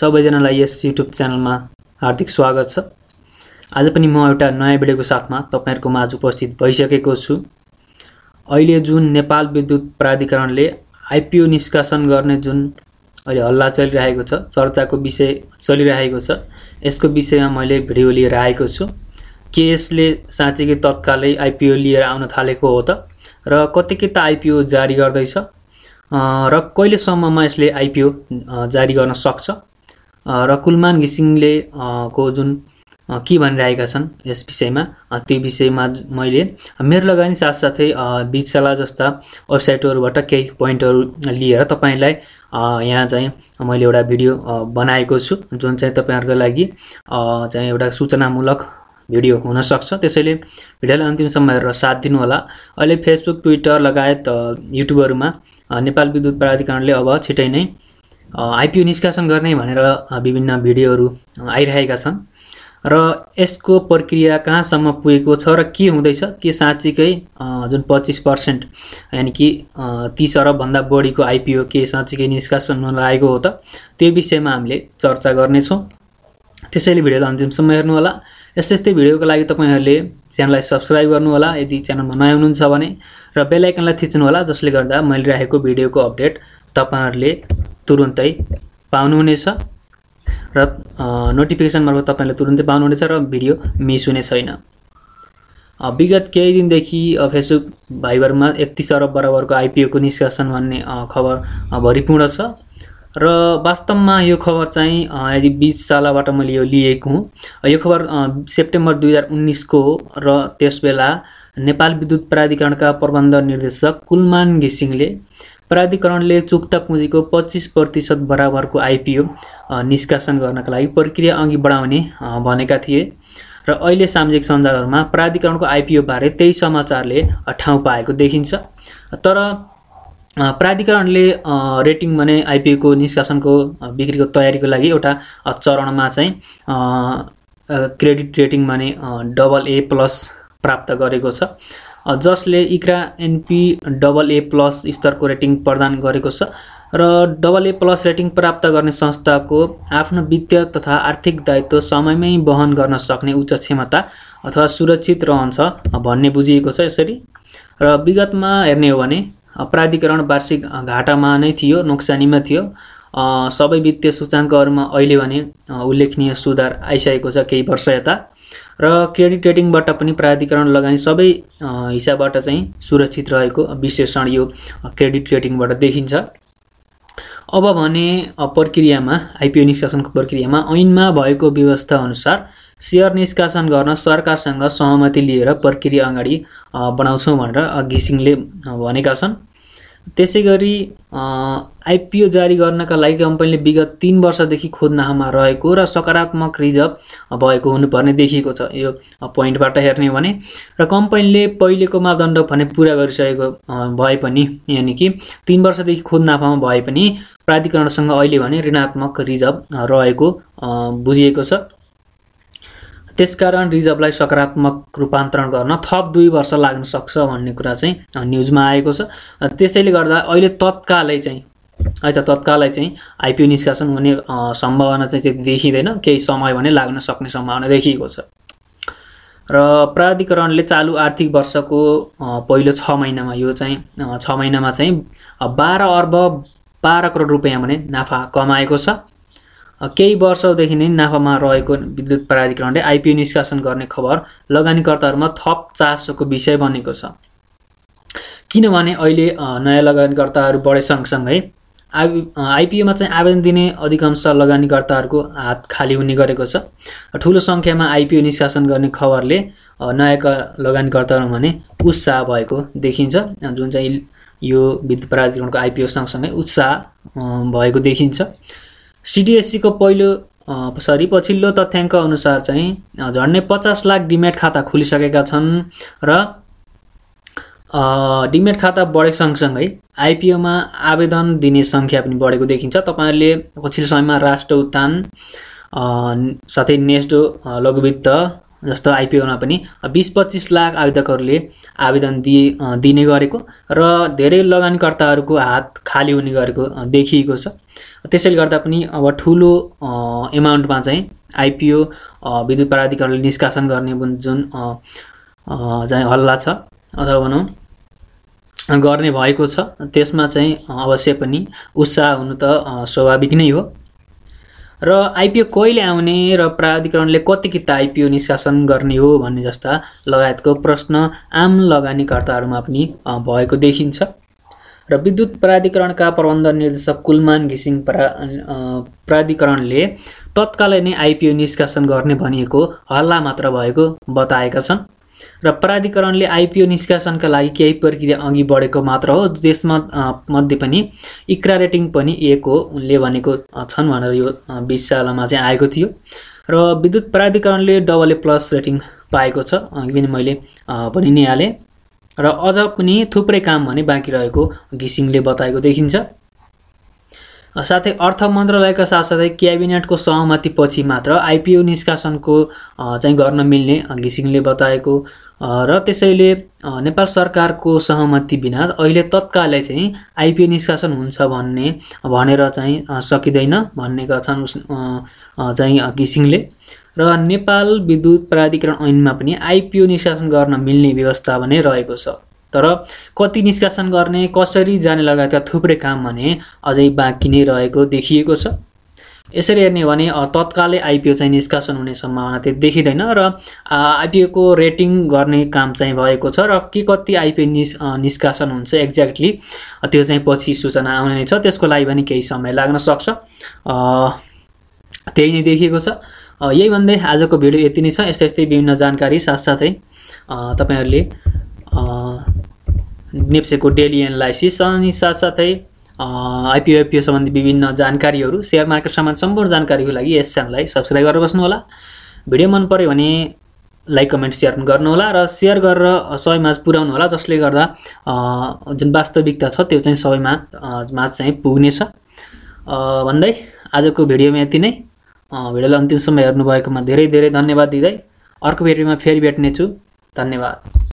सबैजनालाई यस युट्युब च्यानलमा हार्दिक स्वागत छ। आज पनि म एउटा नयाँ भिडियोको साथमा तपाईँहरूको माझ उपस्थित भइसकेको छु। अहिले जुन नेपाल विद्युत प्राधिकरणले आइपिओ निष्कासन गर्ने जुन अहिले हल्ला चलिरहेको छ चर्चाको विषय चलिरहेको छ यसको विषयमा मैले भिडियो लिएर आएको छु। के यसले साँच्चीकै तत्कालै आइपिओ लिएर आउन थालेको हो त? र कति त आइपिओ जारी गर्दैछ? र कहिलेसम्ममा यसले आइपिओ जारी गर्न सक्छ? र कुलमान घिसिङले को जुन के भनिरहेका छन् यस विषयमा त्यो विषयमा मैले मेरो लगानी साथसाथै बिचला जस्ता वेबसाइटहरूबाट केही पोइन्टहरू लिएर तपाईँलाई यहाँ चाहिँ मैले एउटा भिडियो बनाएको छु जुन चाहिँ तपाईँहरूको लागि चाहिँ एउटा सूचनामूलक भिडियो हुनसक्छ। त्यसैले भिडियोलाई अन्तिमसम्म हेरेर साथ दिनुहोला। अहिले फेसबुक ट्विटर लगायत युट्युबहरूमा नेपाल विद्युत प्राधिकरणले अब छिटै नै आइपिओ निष्कासन गर्ने भनेर विभिन्न भिडियोहरू आइरहेका छन्। र यसको प्रक्रिया कहाँसम्म पुगेको छ र के हुँदैछ के साँच्चीकै जुन पच्चिस पर्सेन्ट यानि कि तिस अरबभन्दा बढीको आइपिओ के साँच्चीकै निष्कासन लागेको हो त त्यो विषयमा हामीले चर्चा गर्नेछौँ। त्यसैले भिडियोलाई अन्तिमसम्म हेर्नुहोला। यस्तै यस्तै भिडियोको लागि तपाईँहरूले च्यानललाई सब्सक्राइब गर्नुहोला। यदि च्यानलमा नयाँ हुनुहुन्छ भने र बेलायकनलाई थिच्नुहोला जसले गर्दा मैले राखेको भिडियोको अपडेट तपाईँहरूले तुरुन्तै पाउनुहुनेछ र नोटिफिकेसन मार्फत तपाईँले तुरुन्तै पाउनुहुनेछ र भिडियो मिस हुने छैन। विगत केही दिनदेखि फेसबुक भाइबरमा एकतिस अरब बराबरको आइपिओको निष्कासन भन्ने खबर भरिपूर्ण छ र वास्तवमा यो खबर चाहिँ यदि बिच सालाबाट मैले यो लिएको हुँ यो खबर सेप्टेम्बर दुई हजार उन्नाइसको हो र त्यसबेला नेपाल विद्युत प्राधिकरणका प्रबन्ध निर्देशक कुलमान घिसिङले प्राधिकरणले चुक्ता पुँजीको पच्चिस प्रतिशत बराबरको आइपिओ निष्कासन गर्नका लागि प्रक्रिया अघि बढाउने भनेका थिए। र अहिले सामाजिक सञ्जालहरूमा प्राधिकरणको आइपिओबारे त्यही समाचारले ठाउँ पाएको देखिन्छ। तर प्राधिकरणले रेटिङ भने आइपिओको निष्कासनको बिक्रीको तयारीको लागि एउटा चरणमा चाहिँ क्रेडिट रेटिङ भने डबल ए प्लस प्राप्त गरेको छ। जसले ICRA NP double A plus स्तरको रेटिङ प्रदान गरेको छ र डबल ए प्लस रेटिङ प्राप्त गर्ने संस्थाको आफ्नो वित्तीय तथा आर्थिक दायित्व समयमै वहन गर्न सक्ने उच्च क्षमता अथवा सुरक्षित रहन्छ भन्ने बुझिएको छ यसरी। र विगतमा हेर्ने हो भने प्राधिकरण वार्षिक घाटामा नै थियो नोक्सानीमा थियो। सबै वित्तीय सूचाङ्कहरूमा अहिले भने उल्लेखनीय सुधार आइसकेको छ केही वर्ष यता। र क्रेडिट रेटिङबाट पनि प्राधिकरण लगानी सबै हिसाबबाट चाहिँ सुरक्षित रहेको विश्लेषण यो क्रेडिट रेटिङबाट देखिन्छ। अब भने प्रक्रियामा आइपिओ निष्कासनको प्रक्रियामा ऐनमा भएको व्यवस्था अनुसार सेयर निष्कासन गर्न सरकारसँग सहमति लिएर प्रक्रिया अगाडि बढाउँछौँ भनेर घिसिङले भनेका छन्। त्यसै गरी आइपिओ जारी गर्नका लागि कम्पनीले विगत तिन वर्षदेखि खोज्नामा रहेको र सकारात्मक रिजर्भ भएको हुनुपर्ने देखिएको छ। यो पोइन्टबाट हेर्ने भने र कम्पनीले पहिलेको मापदण्ड भने पुरा गरिसकेको भए पनि यानि कि तिन वर्षदेखि खोज्नाफामा भए पनि प्राधिकरणसँग अहिले भने ऋणात्मक रिजर्भ रहेको बुझिएको छ। त्यसकारण रिजर्भलाई सकारात्मक रूपान्तरण गर्न थप दुई वर्ष लाग्न सक्छ भन्ने कुरा चाहिँ न्युजमा आएको छ। त्यसैले गर्दा अहिले तत्कालै चाहिँ है त तत्कालै चाहिँ आइपिओ निष्कासन हुने सम्भावना चाहिँ त्यति देखिँदैन। केही समय भने लाग्न सक्ने सम्भावना देखिएको छ। र प्राधिकरणले चालु आर्थिक वर्षको पहिलो छ महिनामा यो चाहिँ छ महिनामा चाहिँ बाह्र अर्ब बाह्र करोड रुपियाँ भने नाफा कमाएको छ। केही वर्षदेखि नै नाफामा रहेको विद्युत प्राधिकरणले आइपिओ निष्कासन गर्ने खबर लगानीकर्ताहरूमा थप चासोको विषय बनेको छ। किनभने अहिले नयाँ लगानीकर्ताहरू बढे सँगसँगै आइ आइपिओमा चाहिँ आवेदन दिने अधिकांश लगानीकर्ताहरूको हात खाली हुने गरेको छ ठुलो सङ्ख्यामा आइपिओ निष्कासन गर्ने खबरले नयाँ लगानीकर्ताहरू भने उत्साह भएको देखिन्छ। जुन चाहिँ यो विद्युत प्राधिकरणको आइपिओ सँगसँगै उत्साह भएको देखिन्छ। सिडिएससीको पहिलो सरी पछिल्लो तथ्याङ्क अनुसार चाहिँ झन्डै पचास लाख डिमेट खाता खुलिसकेका छन् र डिमेट खाता बढे सँगसँगै आइपिओमा आवेदन दिने सङ्ख्या पनि बढेको देखिन्छ। तपाईँहरूले पछिल्लो समयमा राष्ट्र उत्थान साथै नेस्डो लघुवित्त जस्तो आइपिओमा पनि बिस पच्चिस लाख आवेदकहरूले आवेदन दिए दिने गरेको र धेरै लगानीकर्ताहरूको हात खाली हुने गरेको देखिएको छ। त्यसैले गर्दा पनि अब ठुलो एमाउन्टमा चाहिँ आइपिओ विद्युत प्राधिकरणले निष्कासन गर्ने जुन चाहिँ हल्ला छ अथवा भनौँ गर्ने भएको छ त्यसमा चाहिँ अवश्य पनि उत्साह हुनु त स्वाभाविक नै हो। र आइपिओ कहिले आउने र प्राधिकरणले कति किता आइपिओ निष्कासन गर्ने हो भन्ने जस्ता लगायतको प्रश्न आम लगानीकर्ताहरूमा पनि भएको देखिन्छ। र विद्युत प्राधिकरणका प्रबन्ध निर्देशक कुलमान घिसिङ प्रा प्राधिकरणले तत्कालै नै आइपिओ निष्कासन गर्ने भनिएको हल्ला मात्र भएको बताएका छन्। र प्राधिकरणले आइपिओ निष्कासनका लागि केही प्रक्रिया अघि बढेको मात्र हो त्यसमा मध्ये पनि इक्रा रेटिङ पनि एक हो उनले भनेको छन् भनेर यो बिस सालमा चाहिँ आएको थियो। र विद्युत प्राधिकरणले डबल ए प्लस रेटिङ पाएको छ अघि पनि मैले भनि नै हालेँ। र अझ पनि थुप्रै काम भने बाँकी रहेको घिसिङले बताएको देखिन्छ। साथै अर्थ मन्त्रालयका साथसाथै क्याबिनेटको सहमतिपछि मात्र आइपिओ निष्कासनको चाहिँ गर्न मिल्ने घिसिङले बताएको। र त्यसैले नेपाल सरकारको सहमति बिना अहिले तत्कालै चाहिँ आइपिओ निष्कासन हुन्छ भन्ने भनेर चाहिँ सकिँदैन भन्नेका छन् चाहिँ घिसिङले। र नेपाल विद्युत प्राधिकरण ऐनमा पनि आइपिओ निष्कासन गर्न मिल्ने व्यवस्था भने रहेको छ। तर कति निष्कासन गर्ने कसरी जाने लगायतका थुप्रै काम भने अझै बाँकी नै रहेको देखिएको छ। यसरी हेर्ने हो भने तत्कालै आइपिओ चाहिँ निष्कासन हुने सम्भावना चाहिँ देखिँदैन र आइपिओको रेटिङ गर्ने काम चाहिँ भएको छ र के कति आइपिओ निस् निष्कासन हुन्छ एक्ज्याक्टली त्यो चाहिँ पछि सूचना आउने नै छ। त्यसको लागि पनि केही समय लाग्न सक्छ। त्यही नै देखिएको छ। यही भन्दै आजको भिडियो यति नै छ। यस्तै यस्तै विभिन्न जानकारी साथसाथै तपाईँहरूले नेप्सेको डेली एनालाइसिस अनि साथसाथै आइपिओ सम्बन्धी विभिन्न जानकारीहरू सेयर मार्केट सम्बन्धी सम्पूर्ण जानकारीको लागि यस च्यानललाई सब्सक्राइब गरेर बस्नुहोला। भिडियो मन पऱ्यो भने लाइक कमेन्ट सेयर गर्नुहोला र सेयर गरेर सबैमा पुर्याउनु होला जसले गर्दा जुन वास्तविकता छ त्यो चाहिँ सबैमा माझ चाहिँ पुग्नेछ। भन्दै आजको भिडियोमा यति नै। भिडियोलाई अन्तिम समय हेर्नुभएकोमा धेरै धेरै धन्यवाद दिँदै। अर्को भिडियोमा फेरि भेट्नेछु। धन्यवाद।